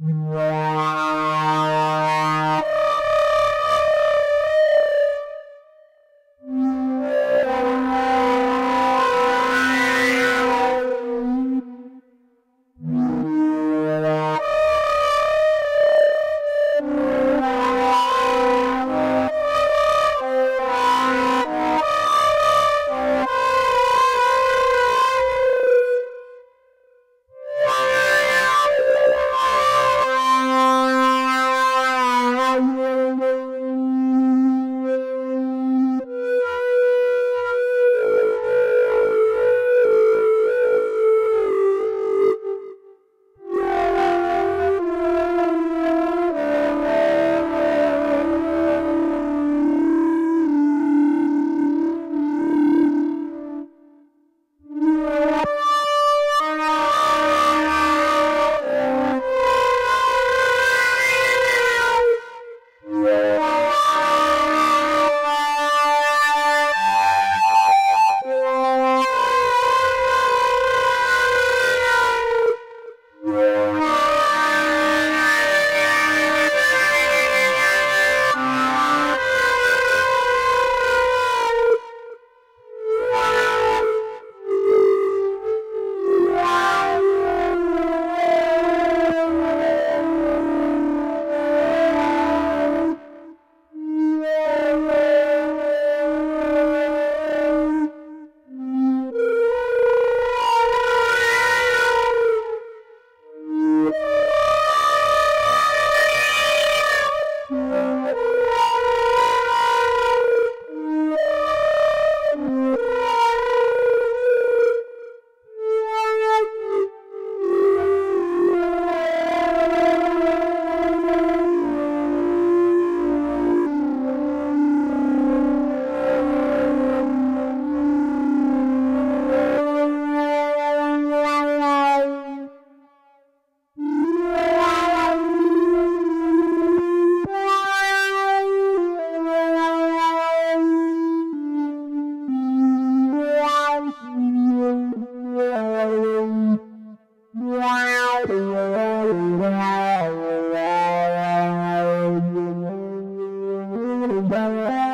Wow. Bye.